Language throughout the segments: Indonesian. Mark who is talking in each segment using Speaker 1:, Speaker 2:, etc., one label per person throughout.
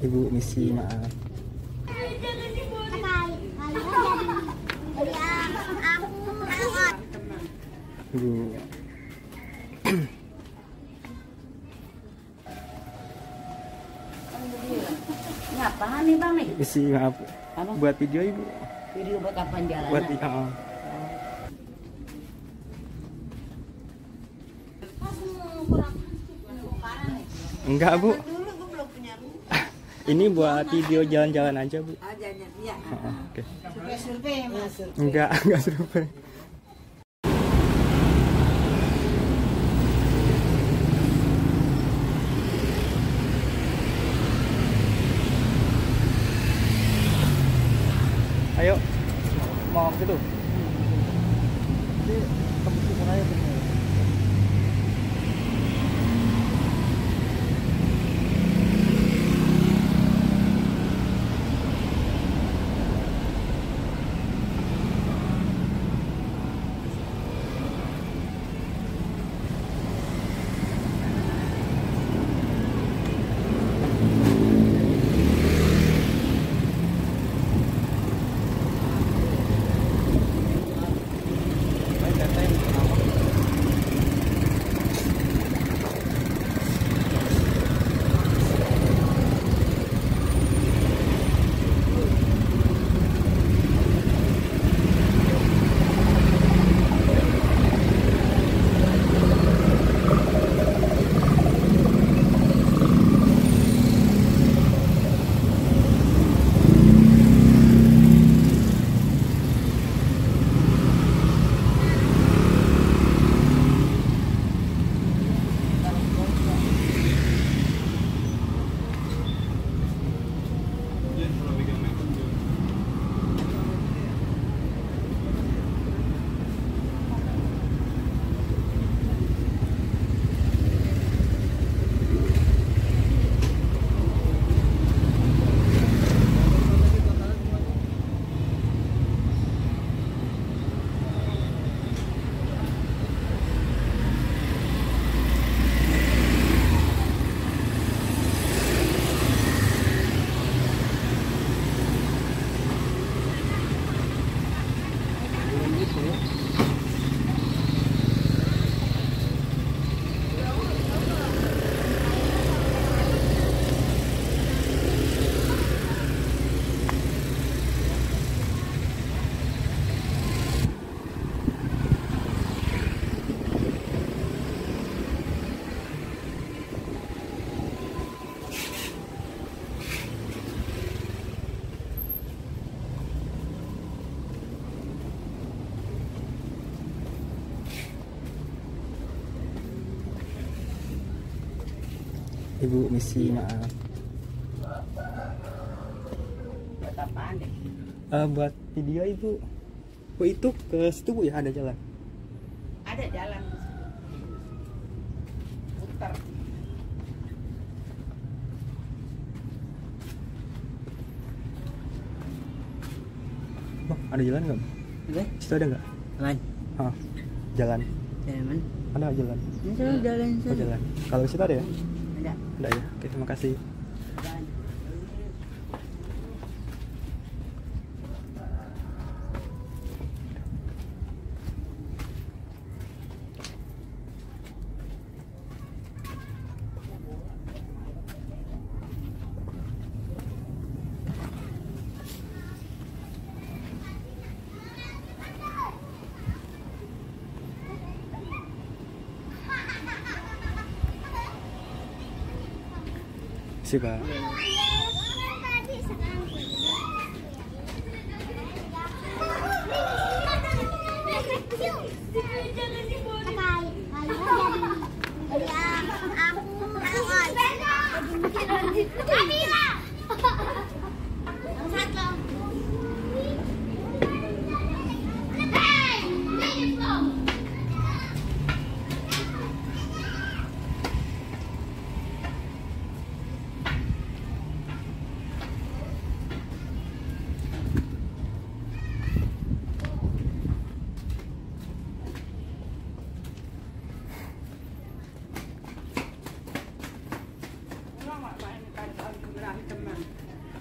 Speaker 1: Ibu misi maaf. Ibu
Speaker 2: Ini apaan nih bang nih?
Speaker 1: misi maaf.
Speaker 2: Apa?
Speaker 1: Buat video ibu.
Speaker 2: Video buat apaan jalan?
Speaker 1: Buat iya. Enggak bu. Ini buat video jalan-jalan aja bu.
Speaker 2: Iya.
Speaker 1: Oh, Oke.
Speaker 2: Survei mas.
Speaker 1: Enggak, enggak survei. Ayo, mau ke situ. Nanti kebutuhan aja Ibu misi maaf.
Speaker 2: Buat apaan deh?
Speaker 1: Eh, buat video ibu. Oh itu ke situ bu ya ada jalan.
Speaker 2: Ada jalan. Putar.
Speaker 1: Bang, ada jalan nggak? Bu?
Speaker 2: Oke.
Speaker 1: Situ ada nggak?
Speaker 2: Jalan.
Speaker 1: Ah, jalan.
Speaker 2: Jalan.
Speaker 1: Ada jalan.
Speaker 2: Selalu jalan
Speaker 1: Oh jalan. Kalau situ ada ya?
Speaker 2: Ada
Speaker 1: ya. Oke terima kasih. sih pak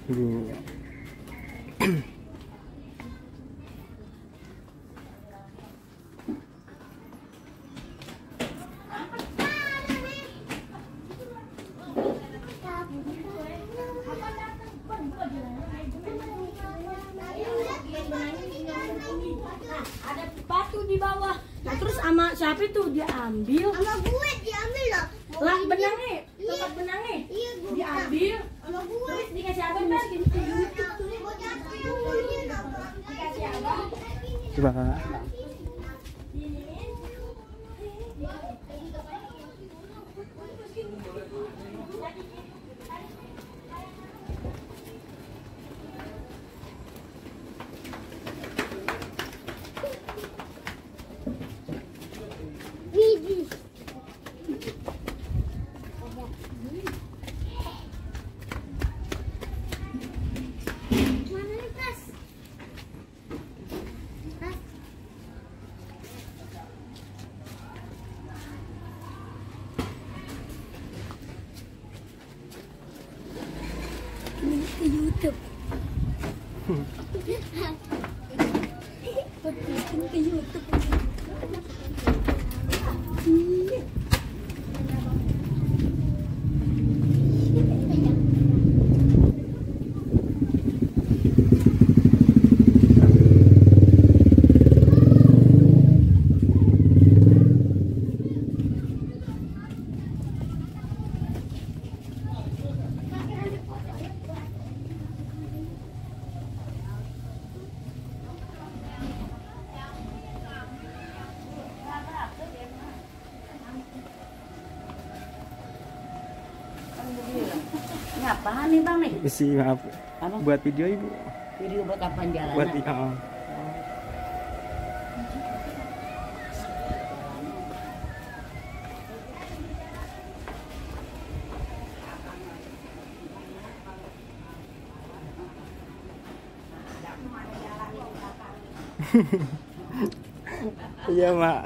Speaker 1: Bu.
Speaker 3: ada batu di bawah. Nah terus sama siapa itu? Dia ambil
Speaker 4: Sama gue diambil loh.
Speaker 3: lah benangnya? tempat benangnya?
Speaker 4: Iya, gue
Speaker 3: diambil. Terus dikasih abang dikasih abang
Speaker 1: Coba.
Speaker 4: Widih. Mana nih tas? Tas. Ini ke YouTube. Bikin ke YouTube.
Speaker 2: Ini apaan nih bang nih?
Speaker 1: Isi maaf.
Speaker 2: Apa?
Speaker 1: Buat video ibu.
Speaker 2: Video buat kapan jalan?
Speaker 1: Buat iya. Iya mak.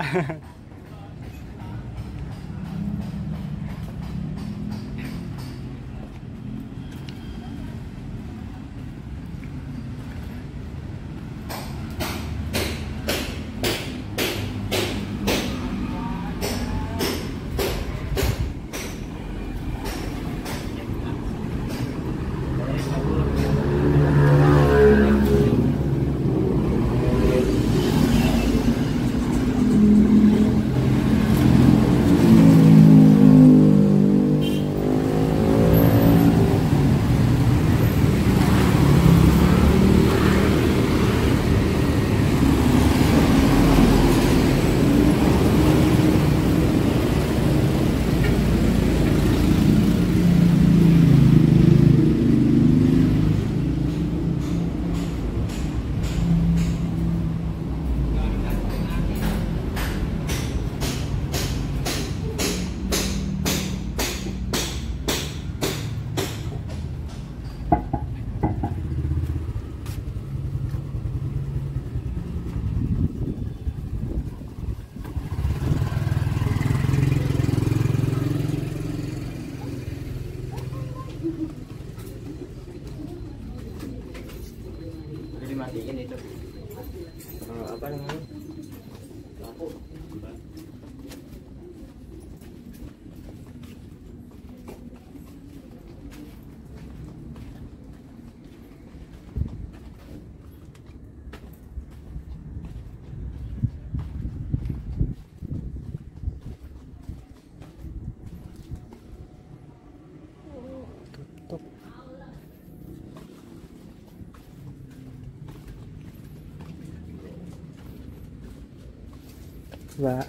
Speaker 1: Coba.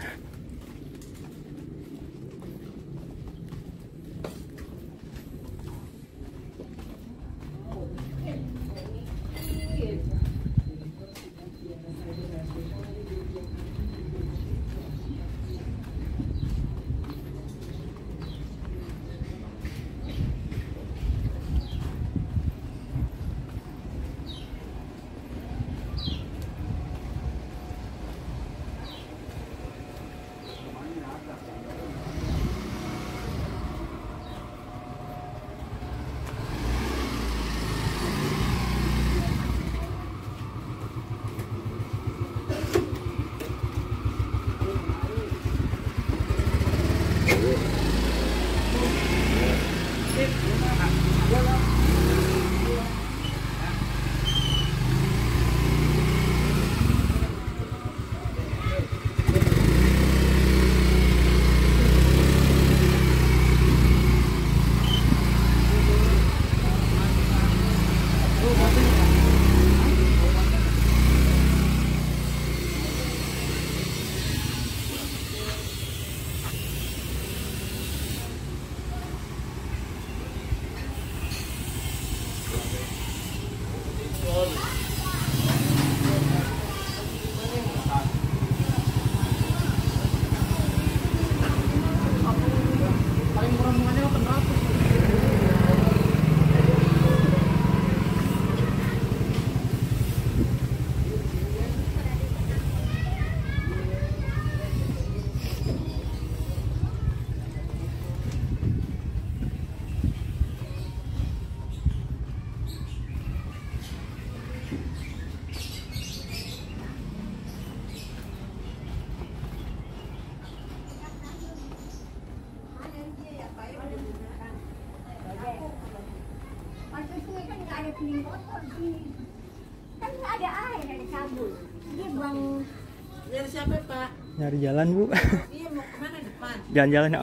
Speaker 5: Dari siapa Pak?
Speaker 1: Nyari jalan bu.
Speaker 5: Iya mau ke mana depan?
Speaker 1: Jalan-jalan ya.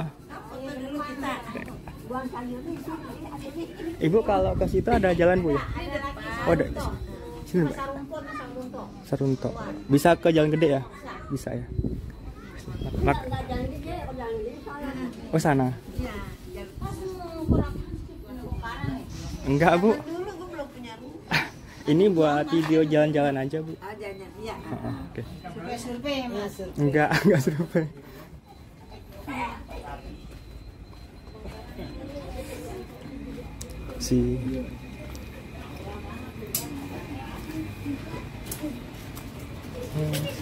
Speaker 1: Ibu kalau ke situ ada jalan bu ya?
Speaker 5: Depan.
Speaker 1: Oh ada. Sini mbak.
Speaker 5: Sarumpun, Sarunto.
Speaker 1: Bisa ke jalan gede ya? Bisa ya. Mak oh sana.
Speaker 5: Iya.
Speaker 1: Enggak bu. Ini buat video jalan-jalan aja, Bu.
Speaker 5: Oh, jalan-jalan. Iya.
Speaker 1: Oh, Oke. Okay.
Speaker 5: Survei-survei, Mas.
Speaker 1: Enggak, enggak survei. Si Hmm.